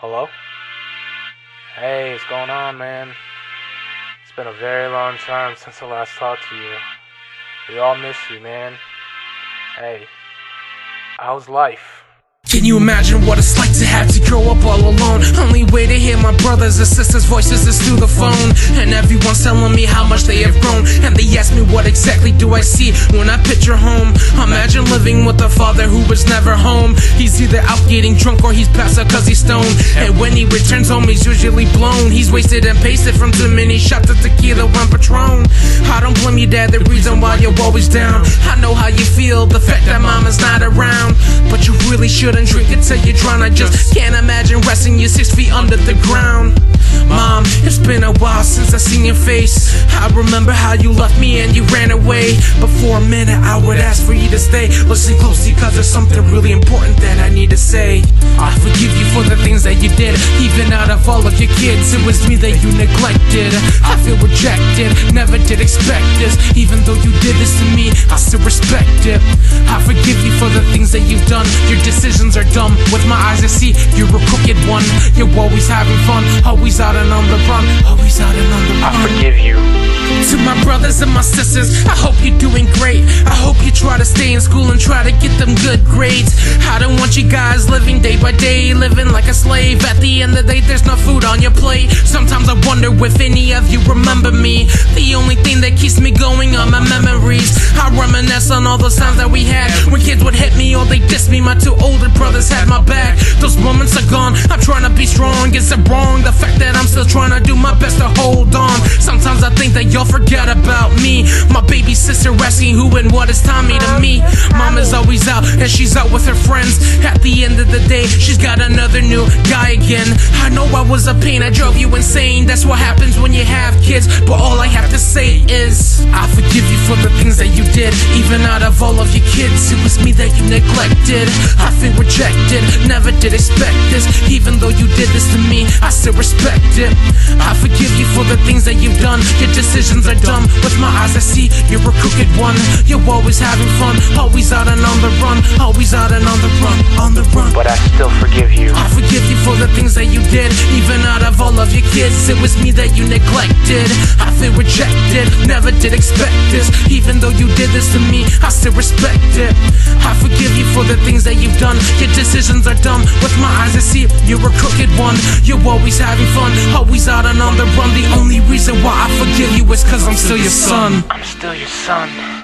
Hello? Hey, what's going on, man? It's been a very long time since I last talked to you. We all miss you, man. Hey, how's life? Can you imagine what it's like to have to grow up all alone? Only way to hear my brothers and sisters' voices is through the phone. And everyone's telling me how much they have grown. And they ask me what exactly do I see when I picture home. Imagine living with a father who was never home. He's either out getting drunk or he's passed out cause he's stoned. And when he returns home, he's usually blown. He's wasted and pasted from too many shots of tequila and Patron. I don't blame you, dad, the reason why you're always down. I know how you feel, the fact that mama's not around. But you really shouldn't drink it till you're drunk. I just can't imagine resting you six feet under the ground. Mom, it's been a while since I seen your face. I remember how you left me and you ran away. But for a minute, I would ask for you to stay. Listen closely, cause there's something really important that I need to say. I forgive you for the things that you did. Even out of all of your kids, it was me that you neglected. I feel rejected, never did expect this. Even though you did this to me, I still respect it. I forgive you for the things that you've done. Your decisions are dumb. With my eyes, I see you're a crooked one. You're always having fun, always out and on the run, always out and on the run. I forgive you. To my brothers and my sisters, I hope you're doing great. I hope you try to stay in school and try to get them good grades. I don't want you guys living day by day, living like a slave. At the end of the day, there's no food on your plate. Sometimes I wonder if any of you remember me. The only thing that keeps me going are my memories. I reminisce on all those times that we had when kids would hit me or they diss me. My two older brothers had my back. Those moments are gone. I'm trying to be strong. Is it wrong? The fact that still trying to do my best to hold on. Sometimes I think that y'all forget about me. My baby sister asking who and what is Tommy to me. Mama's always out and she's out with her friends. At the end of the day, she's got another new guy again. I know I was a pain, I drove you insane. That's what happens when you have kids. But all I have to say is, I forgive you for the things that you did. Even out of all of your kids, it was me that you neglected. I feel rejected, never did expect this. Even though you did this to me, I still respect it. I forgive you for the things that you've done. Your decisions are dumb. With my eyes, I see you're a crooked one. You're always having fun, always out and on the run, always out and on the run, on the run. But I still forgive you. I forgive you for the things that you did. Even out of all of your kids, it was me that you neglected. I feel rejected, never did expect this. Even though you did this to me, I still respect it. I forgive you the things that you've done. Your decisions are dumb. With my eyes, I see you're a crooked one. You're always having fun, always out and on the run. The only reason why I forgive you is cause I'm still your son. I'm still your son.